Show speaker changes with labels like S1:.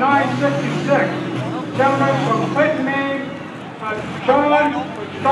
S1: 956. Gentlemen from Clinton, Maine, uh, Sean Strong.